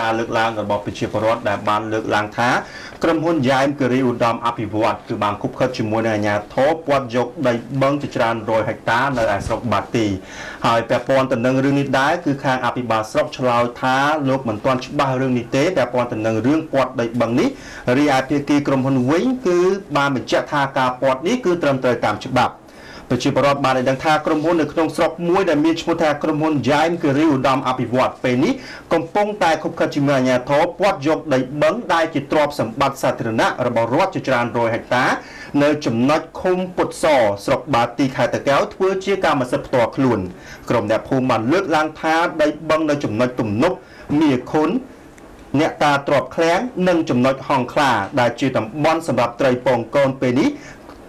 ការលើកឡើងរបស់ប្រជាពលរដ្ឋដែលបានលើកឡើងថាក្រុមហ៊ុនយ៉ែមគិរីឧត្តមអភិវឌ្ឍគឺបានគប់ខិតជាមួយនឹងអាជ្ញាធរពាត់យកដីបឹងជាច្រើនរយហិកតានៅឯស្រុកបាទីហើយពាក់ព័ន្ធទៅនឹងរឿងនេះដែរគឺខាងអភិបាលស្រុកឆ្លើយថាលោកមិនទាន់ច្បាស់រឿងនេះទេពាក់ព័ន្ធទៅនឹងរឿងពាត់ដីបឹងនេះរីឯភាគីក្រុមហ៊ុនវិញគឺបានបញ្ជាក់ថាការពាត់នេះគឺត្រឹមត្រូវតាមច្បាប់ ប្រជាពលរដ្ឋបានឲ្យដឹងថាក្រុមហ៊ុននៅក្នុងស្រុកមួយដែលមានឈ្មោះថាក្រុមហ៊ុន Jaim Kiri ឧត្តមអភិវឌ្ឍពេលនេះកំពុងតែខុបខិតជាមួយអាជ្ញាធរពាត់យកដីបឹងដែលជាទ្រព្យសម្បត្តិសាធារណៈរបស់រដ្ឋជាច្រើនរយហិកតា នៅចំណុចឃុំពុតសស្រុកបាទីខេត្តតាកែវធ្វើជាកម្មសិទ្ធិផ្ទាល់ខ្លួនក្រុមអ្នកភូមិបានលើកឡើងថាដីបឹងនៅចំណុចទំនប់មាខុនអ្នកតាទ្របឃ្លាំងនិងចំណុចហងខ្លាដែលជាតំបន់សម្រាប់ត្រីពងកូនពេលនេះ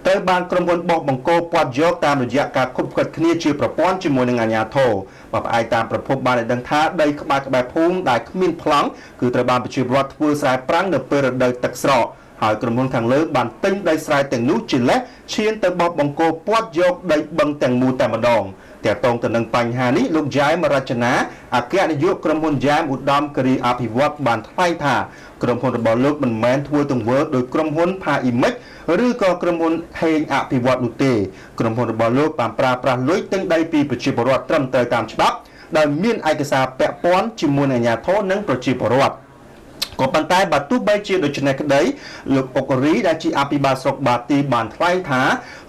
ត្រូវបានក្រុមហ៊ុនបោះបង្គោលពាត់យកតាមរយៈការខុបខិតគ្នាជាប្រព័ន្ធជាមួយនឹងអាជ្ញាធរបើផ្អែកតាមប្រភពបានឲ្យដឹងថាដីក្បែរក្បែរភូមិដែលគ្មានប្លង់គឺត្រូវបានប្រជាពលរដ្ឋធ្វើស្រែប្រាំងនៅពេលរដូវទឹកស្រកហើយក្រុមហ៊ុនខាងលើបានទិញដីស្រែទាំងនោះជាលេសឈានទៅបោះបង្គោលពាត់យកដីបឹងទាំងមូលតែម្ដង ទាក់ទងទៅនឹងបញ្ហានេះលោកយ៉ែមរចនាអគ្គនាយកក្រុមហ៊ុនយ៉ែមឧត្តមគិរីអភិវឌ្ឍបានថ្លែងថាក្រុមហ៊ុនរបស់លោកមិនមែនធ្វើទង្វើដោយក្រុមហ៊ុន Pha Image ឬក៏ក្រុមហ៊ុនហេងអភិវឌ្ឍនោះទេក្រុមហ៊ុនរបស់លោកបានប្រើប្រាស់លុយទិញដីពីប្រជាពលរដ្ឋត្រឹមត្រូវតាមច្បាប់ដោយមានឯកសារពាក់ព័ន្ធជាមួយនឹងអាជ្ញាធរនិងប្រជាពលរដ្ឋ ក៏ប៉ុន្តែបើទោះបីជាដូច្នេះក្តីលោកអុករីដែលជាអភិបាលស្រុកបាទីបានថ្លែងថា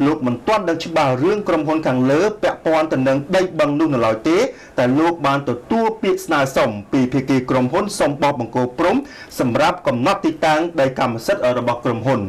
លោកមិនទាន់ដឹងច្បាស់រឿងក្រុមហ៊ុនខាងលើពាក់ព័ន្ធទៅនឹងដីបឹងនោះនៅឡើយទេតែលោកបានទទួលពាក្យស្នើសុំពីភាគីក្រុមហ៊ុនសុំបោះបង្គោលព្រំសម្រាប់កំណត់ទីតាំងដីកម្មសិទ្ធិរបស់ក្រុមហ៊ុន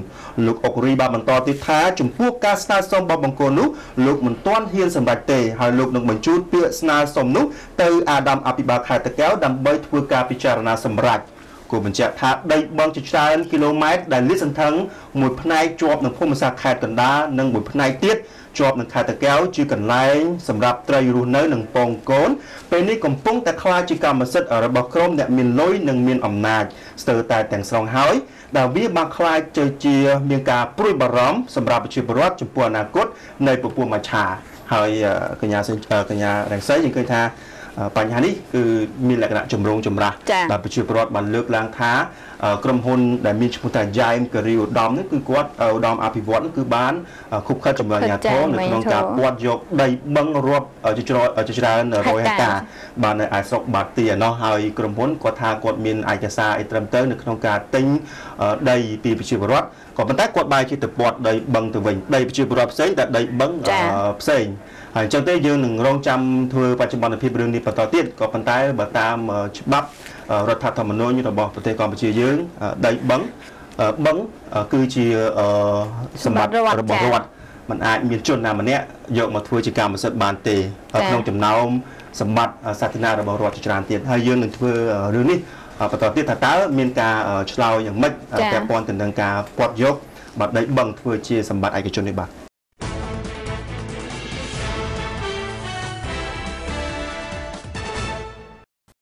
លោកអុករីបានបន្តទៀតថាចំពោះការស្នើសុំបោះបង្គោលនោះលោកមិនទាន់ហ៊ានសម្រេចទេហើយលោកនឹងបញ្ជូនពាក្យស្នើសុំនោះទៅអាដាមអភិបាលខេត្តតាកែវដើម្បីធ្វើការពិចារណាសម្រេច គួរបញ្ជាក់ថាដីបឹងជាច្រើនគីឡូម៉ែត្រដែលលាតសន្ធឹងមួយផ្នែកជាប់នឹងភូមិសាស្ត្រខេត្តកណ្ដាលនិងមួយផ្នែកទៀតជាប់នឹងខេត្តតាកែវជាកន្លែងសម្រាប់ត្រីរស់នៅនិងពងកូនពេលនេះកំពុងតែខ្លាចជាកម្មសិទ្ធិរបស់ក្រុមអ្នកមានលុយនិងមានអំណាចស្ទើរតែទាំងស្រុងហើយដែលវាបានខ្លាចទៅជាមានការព្រួយបារម្ភសម្រាប់ប្រជាពលរដ្ឋចំពោះអនាគតនៃពពួកមច្ឆាហើយកញ្ញាកញ្ញារងសីយើងឃើញថា បញ្ហានេះគឺមានលក្ខណៈចម្រូងចម្រាសបាទប្រជាពលរដ្ឋបានលើកឡើងថាក្រុមហ៊ុនដែលមានឈ្មោះថាយ៉ែមការីឧត្តមនេះគឺគាត់ឧត្តមអភិវឌ្ឍន៍គឺបានខុបខិតជាមួយអាជ្ញាធរនៅក្នុងការពាត់យកដីបឹងរាប់ជាច្រើនជាច្រើនរយហិកតាបាននៅឯស្រុកបាទីឯណោះហើយក្រុមហ៊ុនគាត់ថាគាត់មានឯកសារអីត្រឹមត្រូវនៅក្នុងការទិញដីពីប្រជាពលរដ្ឋក៏ប៉ុន្តែគាត់បែរជាទៅពាត់ដីបឹងទៅវិញដីប្រជាពលរដ្ឋផ្សេងតែដីបឹងផ្សេងហើយអញ្ចឹងទេយើងនឹងរងចាំធ្វើបច្ចុប្បន្នភាពរឿងនេះបន្តទៀតក៏ប៉ុន្តែបើតាមច្បាប់រដ្ឋធម្មនុញ្ញរបស់ប្រទេសកម្ពុជាយើងដីបឹងបឹងគឺជាសម្បត្តិរបស់រដ្ឋมันអាចមានជនណាម្នាក់យកមកធ្វើជាកម្មសិទ្ធិបានទេក្នុងចំណោមសម្បត្តិសាធារណៈរបស់រដ្ឋជាច្រើនទៀតហើយយើងនឹងធ្វើរឿងនេះបន្តទៀតថាតើមានការឆ្លើយយ៉ាងម៉េចពាក់ព័ន្ធទៅនឹងការពាត់យកបាត់ដីបឹងធ្វើជាសម្បត្តិឯកជននេះបាទ